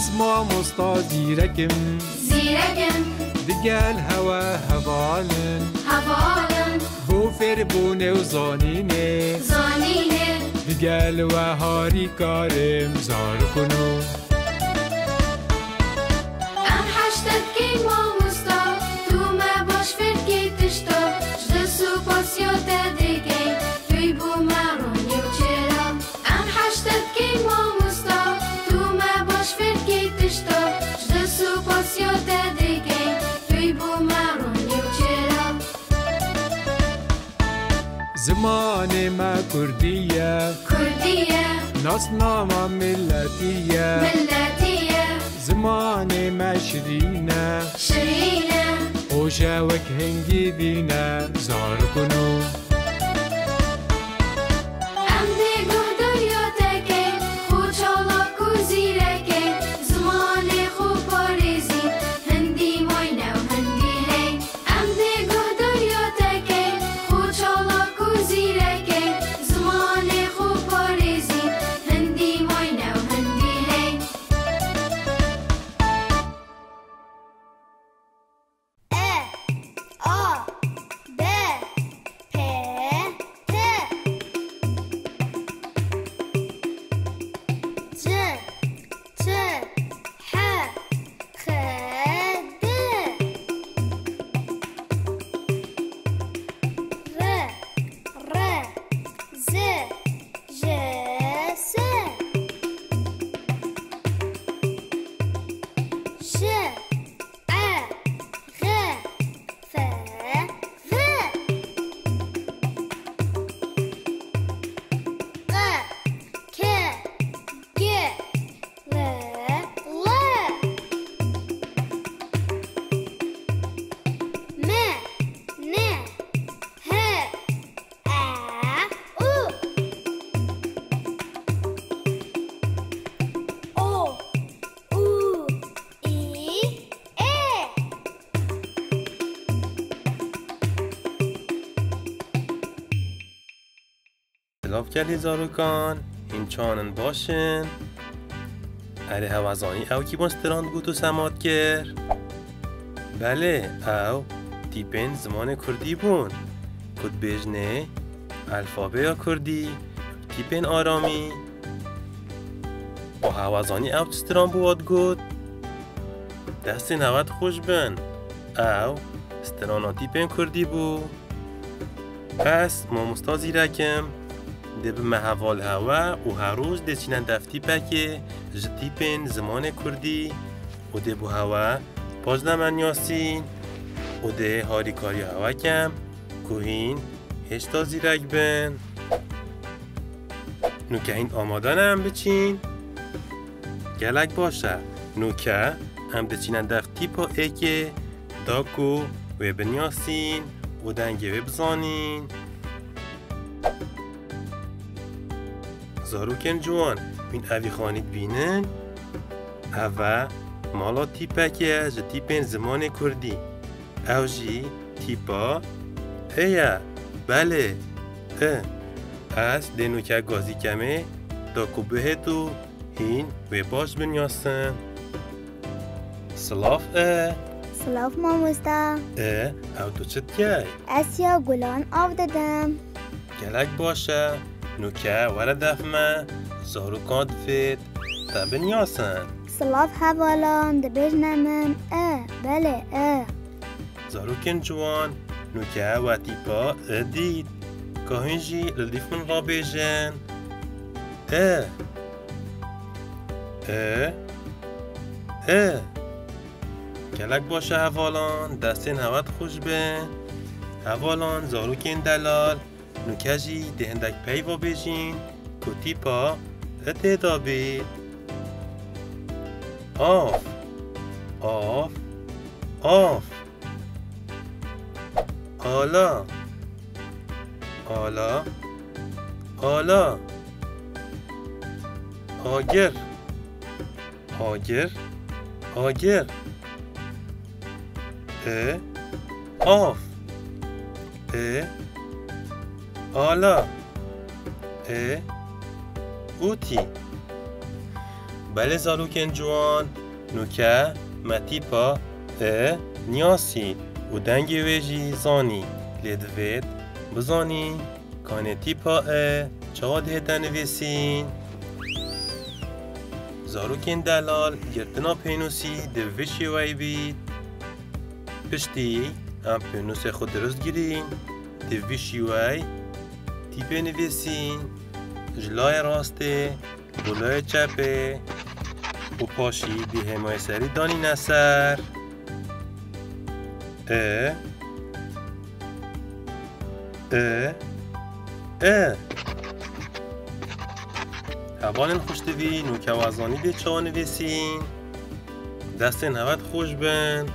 اسما مستا زیرکم. زیرکم. دگل هوا هوالن هوالم بو فر بونه و زانینه. زانینه. دگل و هاری کارم. زار کنو. ام حشتت کی ماموستا تو ما باش فرکی تشتا. جد سوپاسیو تدگی زماني ما كردية كردية نصنا ما ملاتية ملاتية زماني ما شرينا شرينا وشاوك هنجي دينا زار 是。کلی زاروکان این باشن. اره هوازانی او کی بانستراند گوت و سماد گر بله او تیپن زمان کردی بون کد بجنه الفابه یا کردی؟ تیپن آرامی. با هوازانی او چستران بود گوت دست نوت خوش بن. او سترانا تیپن کردی بو پس ما مستازی رکم ده به محوال هوا و هر روز ده چینن دفتی پکه جتیپن زمان کردی. و ده بو هوا پاز نمن یاسین. و ده هاری کاری هوا کم. کوهین هشتا زیرک بن. نوکه این آمادن هم بچین. گلک باشه. نوکه هم ده چینن دفتی پا اکه داکو و بنیاسین و دنگه بزانین زاروکن جوان. بین اوی خانید بینن اوه مالا تیپکه جه تیپن زمان کردی. او جی تیپا. ایا بله. اه. از دنوکه گازی کمه دا کوبه تو هین و باش بنیاستن سلاف اه. سلاف ماموستا اه او تو چت که اسیا گلان آب دادم. گلک باشه. وره دفمه زاروکان دفت تا بنیاسن. سلاف حوالان دبجنمن اه بله اه. نوکه و تیپا ادید گاهنجی للیف من را بیجن اه. اه. اه. گلک باشه حوالان دستین هوت خوش بن حوالان زاروکن دلال. نوکجی دهندک پی و بیجین که تیپا اتدا بید آف آف آف. آلا آلا آلا. آگر آگر آگر. اه آف آلا اه اوتی. بله زاروکن جوان نوکه متیپا اه نیاسی. و دنگ ویجی زانی. لدوید بزانی. کانه تیپا اه چاد هتن ویسین زاروکن دلال گرتنا پینوسی دوشی وی بید پشتی ام پینوس خود درست گیرین. دوشی وی. تیپه نویسین جلای راسته بلای چپه و پاشی به همای سری دانی نسر اه اه اه. هوالن خوش وزانی به چا نویسین. دستن هوت خوش بن.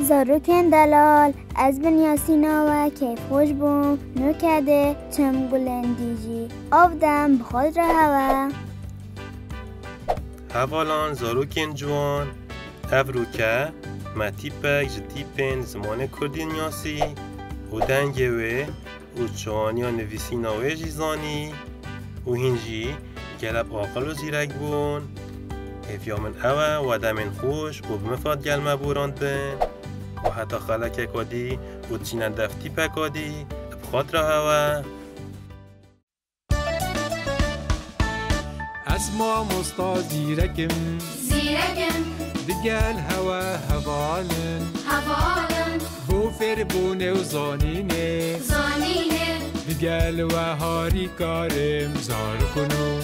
زاروکن دلال از بنیاسینا و کیف خوش بوم نکده چم گلندیجی آفدم بخود را هوا. هوالان زاروکن جوان افروکه ما تیپک جه تیپن زمان کردی نیاسی و دنگه وی و چوانیا نویسینا وی جیزانی. و هینجی گلب آقل و زیرک بون. هفیا من اوه و دمن خوش و بمفاد گلمه بوراند بن. و حتی خلک کادی و چینن دفتی پکادی بخاطر هوا. اسما مستا زیرکم. زیرکن دگل هوا هوالن هوالن بو فر بونه و زانینه. زانینه. دگل و هاری کارم زار کنو.